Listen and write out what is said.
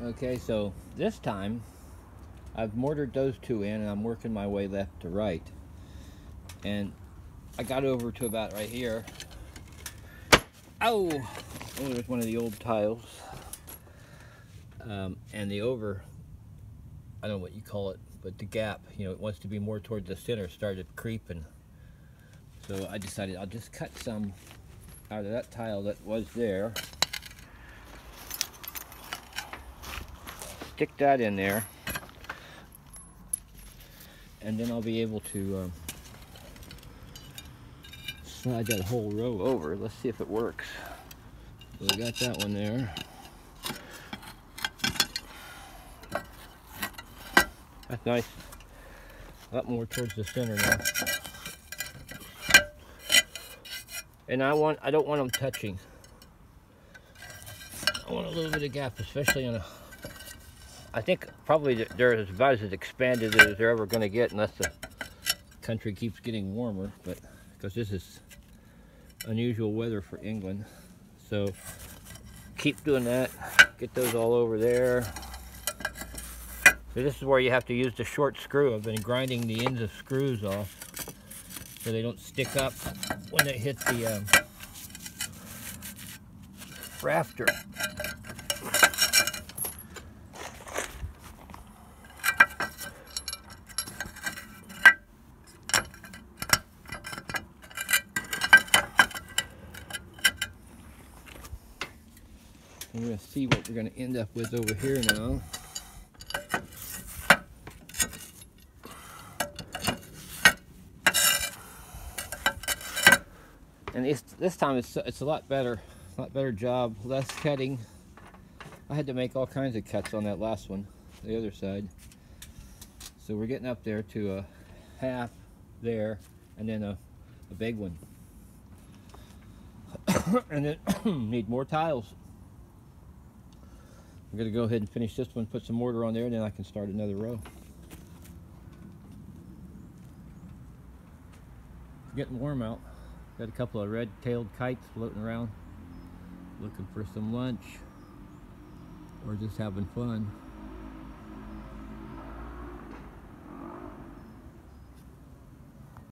Okay, so this time I've mortared those two in and I'm working my way left to right. And I got over to about right here. Oh, oh there's one of the old tiles. Um, and the over, I don't know what you call it, but the gap, you know, it wants to be more towards the center, started creeping. So I decided I'll just cut some out of that tile that was there. Stick that in there. And then I'll be able to um, slide that whole row over. Let's see if it works. So we got that one there. That's nice. A lot more towards the center now. And I want I don't want them touching. I want a little bit of gap, especially on a I think probably they're about as expanded as they're ever going to get unless the country keeps getting warmer, but because this is unusual weather for England. So keep doing that. Get those all over there. So this is where you have to use the short screw. I've been grinding the ends of screws off so they don't stick up when they hit the um, rafter. We're going to see what we're going to end up with over here now. And this, this time it's, it's a lot better, a lot better job, less cutting. I had to make all kinds of cuts on that last one, the other side. So we're getting up there to a half there, and then a, a big one. and then need more tiles. I'm to go ahead and finish this one, put some mortar on there, and then I can start another row. Getting warm out. Got a couple of red-tailed kites floating around, looking for some lunch, or just having fun.